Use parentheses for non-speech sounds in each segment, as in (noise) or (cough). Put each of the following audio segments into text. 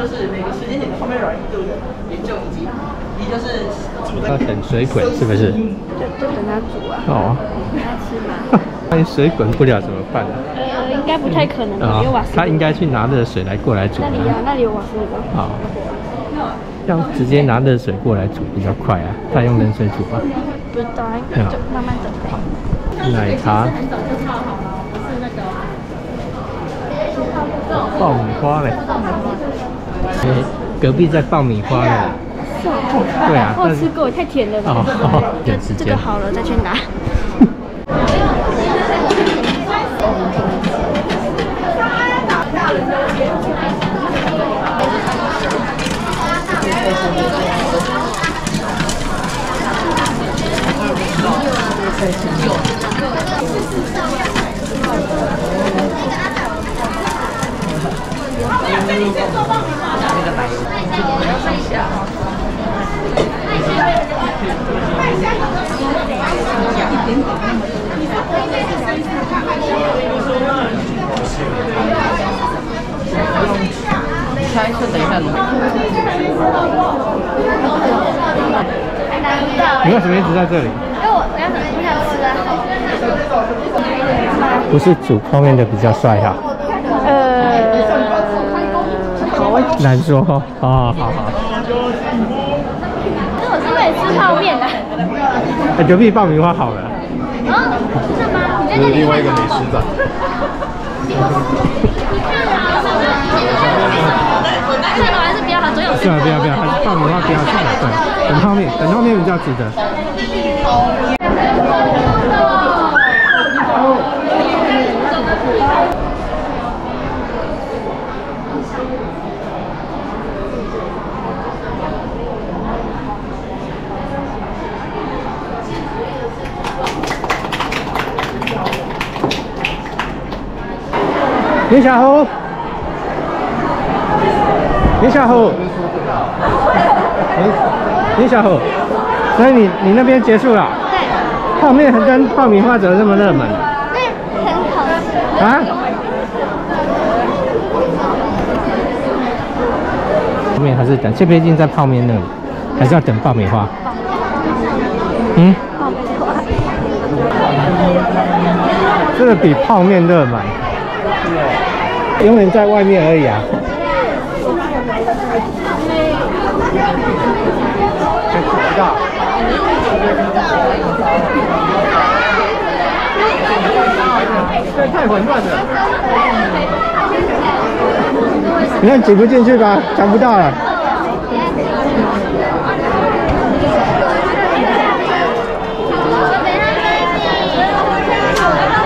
就是每个时间点的泡面软硬度的研究，以及一就是煮要的等水滚是不是？就就等它煮啊，哦，等它吃嘛。万一水滚不了怎么办呢？呃，应该不太可能吧，啊因为瓦斯。他应该去拿热水来过来煮那里有那里有瓦斯炉吗？好，这样直接拿热水过来煮比较快啊。他用冷水煮吧。不知道，应该就慢慢等呗。奶茶，爆米花嘞。哎，隔壁在爆米花呢。对啊，我吃过，太甜了吧？哦，就 (laughs) 点时间这个。好了再去拿。(laughs) 下一次等一下你。你为什么一直在这里？因为我我要等一下吃不是煮泡面的比较帅哈、呃，难说哈。哦，好好。那我是为了吃泡面的。哎，隔壁爆米花好了。哦，是吗？你在这是那里另外一个美食展。看了还是比较好，总有不要不要不要，还是爆米花不要吃了，对，等泡面，等泡面比较值得。林小虎，林小虎，林林小虎，所以你你那边结束了？对，泡面跟爆米花怎么这么热门对很好吃。啊？泡面还是等，这边已经在泡面那里，还是要等爆米花？嗯，爆米花。这个比泡面热门，永远在外面而已啊。不到。这太混乱了。你看挤不进去吧，抢不到了。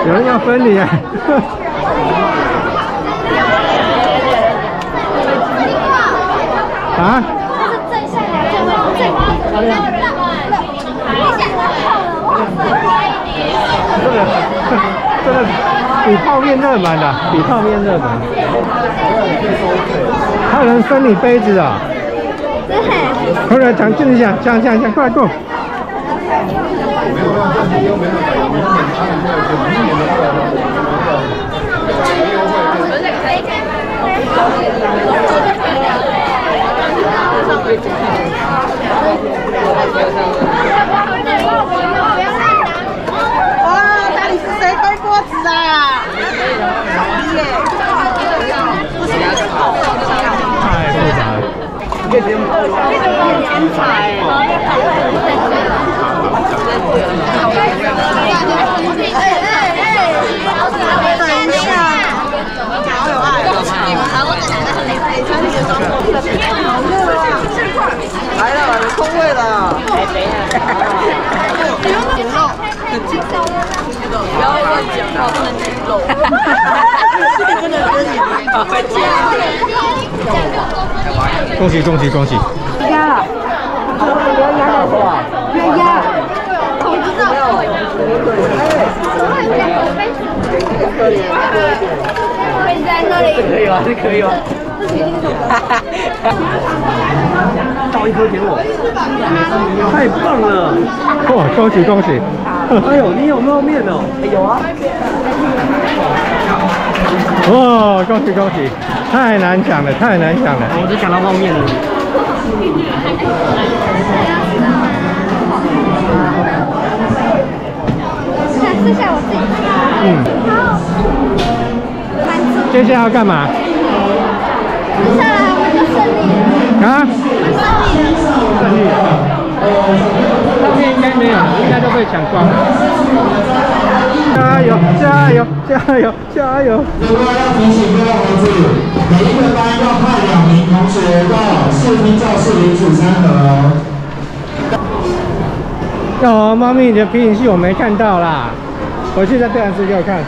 有人要分你啊！啊？这是正向的，这位正热热，你想到好了，这个这个比泡面热门的，比泡面热门。还有人分你杯子啊！快来抢进一下，抢抢抢，快过！哇，到底是谁推锅子啊？太复杂了。精彩！等一下，好有爱！来了，来了，空位了。牛肉，很精彩。不要乱讲，不能牛肉。真的可以。恭喜恭喜恭喜！压了，要压，我知道。会在那里。可以吗？这可以吗？倒一颗给我，太棒了！哇，恭喜恭喜！哎呦，你有没有面哦？有啊。哇，恭喜恭喜！太难抢了，太难抢了。我只抢到泡面了。看剩下我自己。嗯，好。接下来要干嘛？接下来我们就胜利了，啊？我们胜利了。胜利了。上面应该没有，应该都被抢光了。加油！加油！加油！加油！另外要提醒各位孩子，每一个班要派两名同学到视听教室领取餐盒。哦，猫咪，你的皮影戏我没看到啦，回去再对视给我看。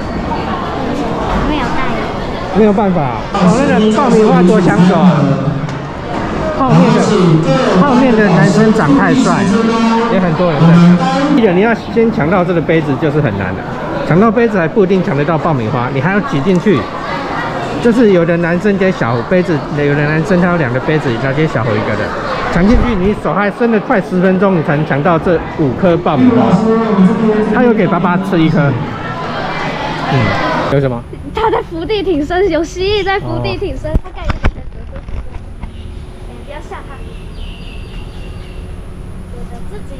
没有办法，哦，那个爆米花多抢手啊！泡面的泡面的男生长太帅了，也很多人在抢。记得你要先抢到这个杯子就是很难的，抢到杯子还不一定抢得到爆米花，你还要挤进去。就是有的男生接小杯子，有的男生他有两个杯子，他接小一个的。抢进去，你手还伸了快十分钟，你才能抢到这五颗爆米花。他有给爸爸吃一颗。嗯，有什么？他在伏地挺身，有蜥蜴在伏地挺身，他感觉在伏地挺身。哎不要吓他。我的自己